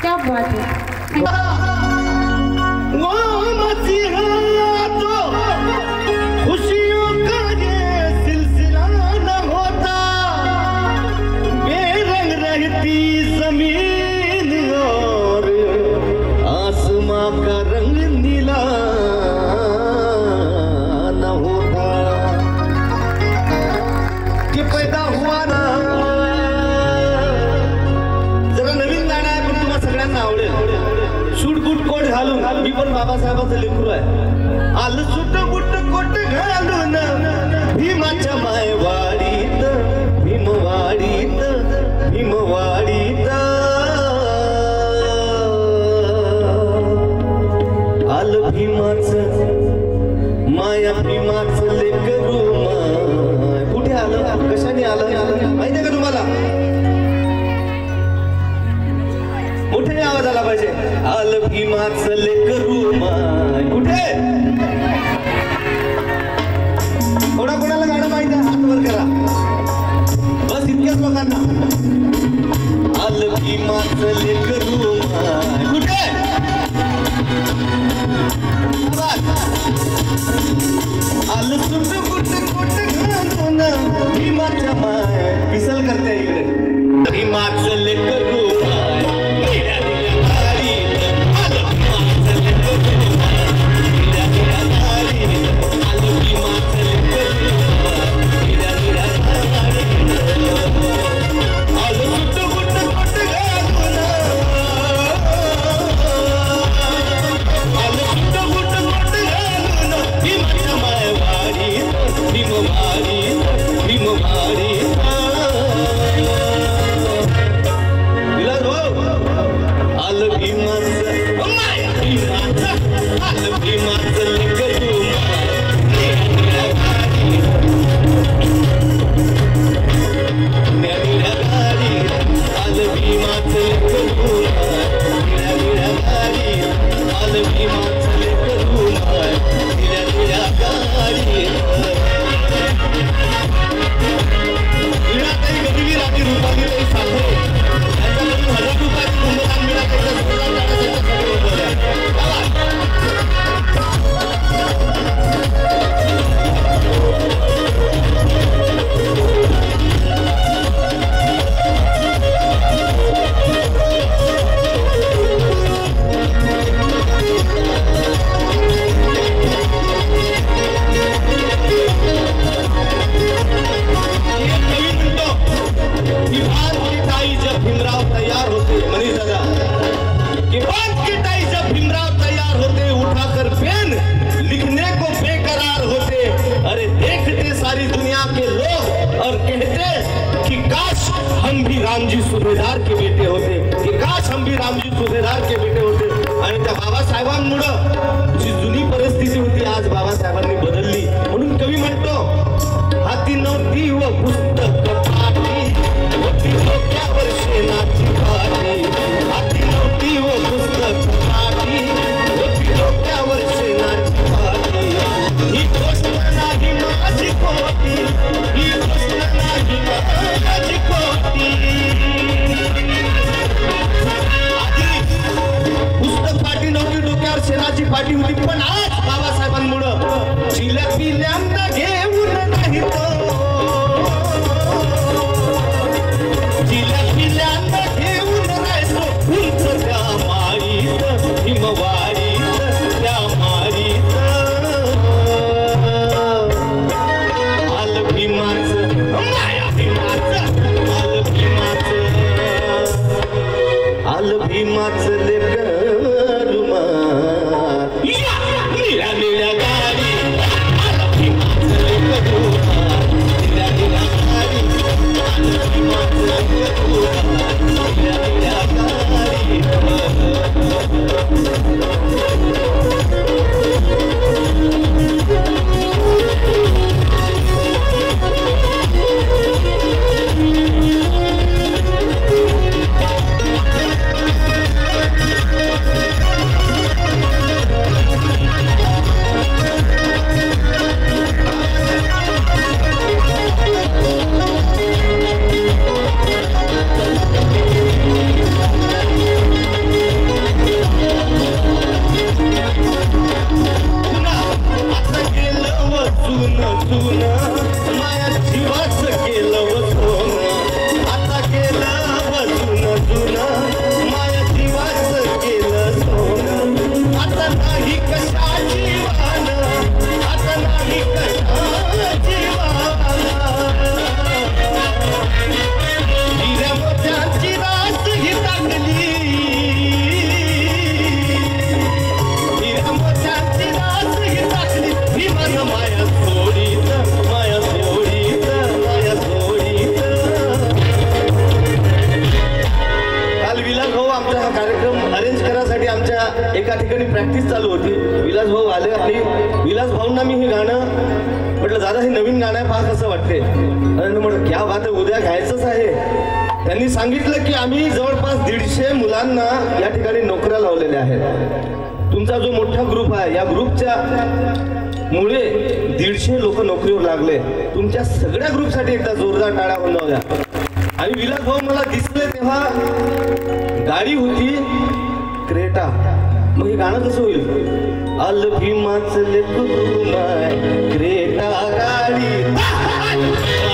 क्या बात है। सुटबुट कोट घालून. मी पण बाबासाहेबाचं लेकरू आहे. आलं सुट बुट कोट घालून. भीमाच्या मायवाडीत भीमवाडीत भीमवाडीत. आलं भीमाच माया भीमाच. करू माय. कुठे? कोणा कोणाला माहिती आहे हातवर करा. बस इतक्याच लोकांना. आलं की माचले करू माय. कुठ? कुठ घालून ही माझ्या माय. पिसल करते इकडे. माझ भीमवारी भीमवारी रामजी सुभेदार के बेटे होते. की काश हम भी रामजी सुभेदार के बेटे होते. आणि त्या बाबासाहेबांमुळं जी जुनी परिस्थिती होती आज बाबासाहेबांनी बदलली. म्हणून कवी म्हणतो हाती ती व पुस्तक not y एका ठिकाणी प्रॅक्टिस चालू होती. विलास भाऊ आले आणि विलास भाऊंना मी हे गाणं म्हटलं दादा हे नवीन गाणं आहे पाहत असं वाटते आणि म्हटलं क्या बात आहे उद्या घ्यायचंच आहे. त्यांनी सांगितलं की आम्ही जवळपास दीडशे मुलांना या ठिकाणी नोकऱ्या लावलेल्या आहेत. तुमचा जो मोठा ग्रुप आहे या ग्रुपच्या मुळे दीडशे लोक नोकरीवर लागले. तुमच्या सगळ्या ग्रुपसाठी एकदा जोरदार टाळ्या बनवल्या आणि विलास भाऊ मला दिसले तेव्हा गाडी होती मग हे गाणं कसं होईल? अल भीमाच लेकरू क्रेटा गाडी.